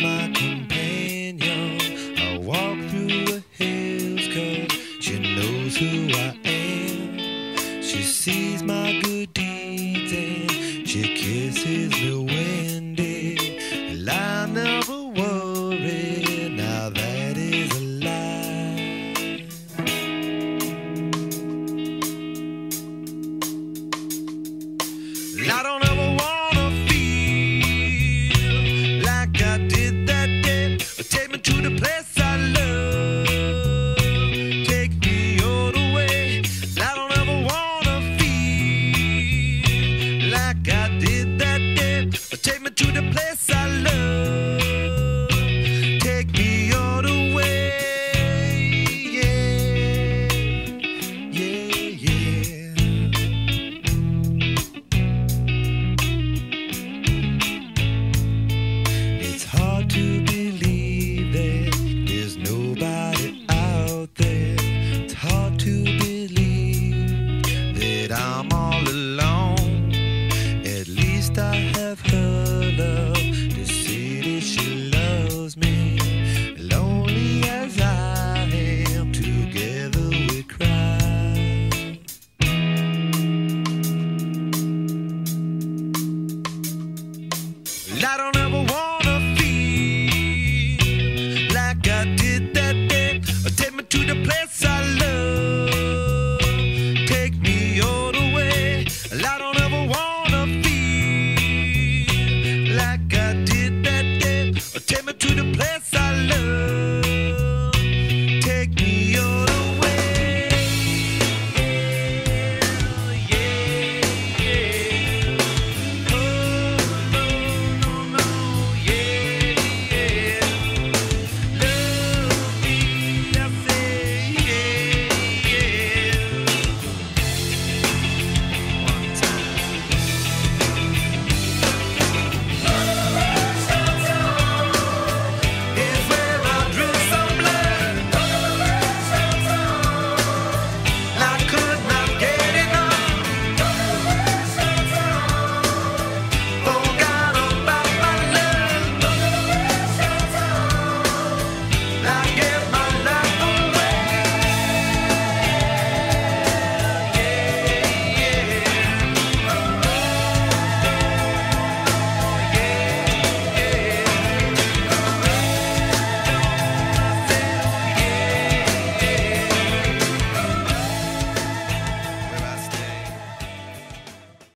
my companion. I walk through the hills cause she knows who I am. She sees my good deeds and she kisses me I have her